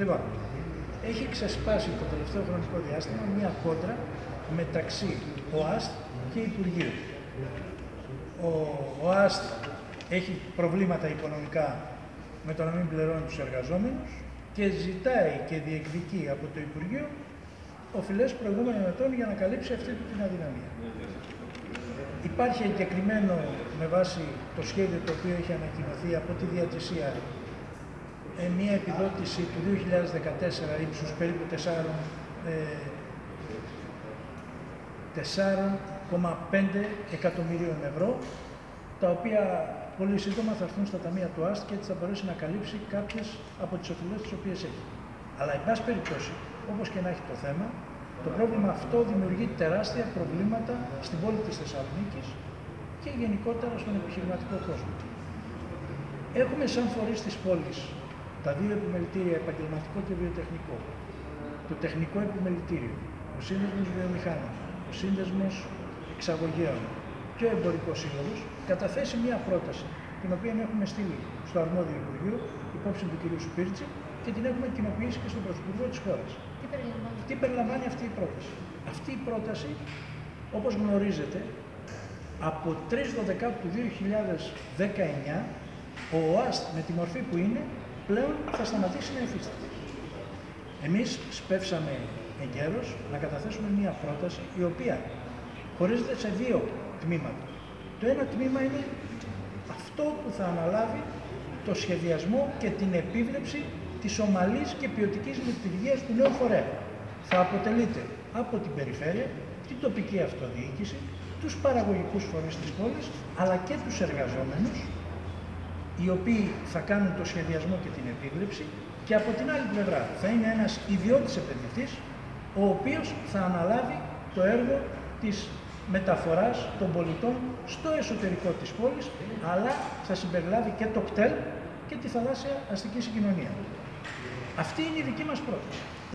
Λοιπόν, έχει ξεσπάσει το τελευταίο χρονικό διάστημα μία κόντρα μεταξύ ΟΑΣΤ και Υπουργείου. Ο, ο ΑΣΤ έχει προβλήματα οικονομικά με το να μην πληρώνει τους εργαζόμενους και ζητάει και διεκδικεί από το Υπουργείο οφειλές προηγούμενων ετών για να καλύψει αυτή την αδυναμία. Υπάρχει εγκεκριμένο με βάση το σχέδιο το οποίο έχει ανακοινωθεί από τη διατησία ε, μια επιδότηση του 2014 ύψους περίπου 4,5 εκατομμυρίων ευρώ, τα οποία πολύ σύντομα θα έρθουν στα ταμεία του ΑΣΤ και έτσι θα μπορέσει να καλύψει κάποιες από τις οφειλές τις οποίες έχει. Αλλά, εν πάση περιπτώσει, όπως και να έχει το θέμα, το πρόβλημα αυτό δημιουργεί τεράστια προβλήματα στην πόλη της Θεσσαλονίκης και γενικότερα στον επιχειρηματικό κόσμο. Έχουμε σαν φορείς της πόλης τα δύο επιμελητήρια, επαγγελματικό και βιοτεχνικό, το τεχνικό επιμελητήριο, ο σύνδεσμος βιομηχάνων, ο σύνδεσμος εξαγωγέων και ο εμπορικός σύλλογο καταθέσει μια πρόταση την οποία έχουμε στείλει στο αρμόδιο Υπουργείο υπόψη του κ. Σπίρτση και την έχουμε κοινοποιήσει και στον Πρωθυπουργό της χώρας. Τι περιλαμβάνει; Τι περιλαμβάνει αυτή η πρόταση; Αυτή η πρόταση, όπως γνωρίζετε, από 3 Δεκάτου του 2019, ο ΟΑΣΤ με τη μορφή που είναι, πλέον θα σταματήσει να υφίσταται. Εμείς σπεύσαμε εγκαίρως να καταθέσουμε μία πρόταση η οποία χωρίζεται σε δύο τμήματα. Το ένα τμήμα είναι αυτό που θα αναλάβει το σχεδιασμό και την επίβλεψη της ομαλής και ποιοτικής λειτουργίας του νέου φορέα. Θα αποτελείται από την περιφέρεια, την τοπική αυτοδιοίκηση, τους παραγωγικούς φορείς της πόλης, αλλά και τους εργαζόμενους, οι οποίοι θα κάνουν το σχεδιασμό και την επίβλεψη και από την άλλη πλευρά θα είναι ένας ιδιώτης επενδυτής, ο οποίος θα αναλάβει το έργο της μεταφοράς των πολιτών στο εσωτερικό της πόλης, αλλά θα συμπεριλάβει και το κτέλ και τη θαλάσσια αστική συγκοινωνία. Αυτή είναι η δική μας πρόταση.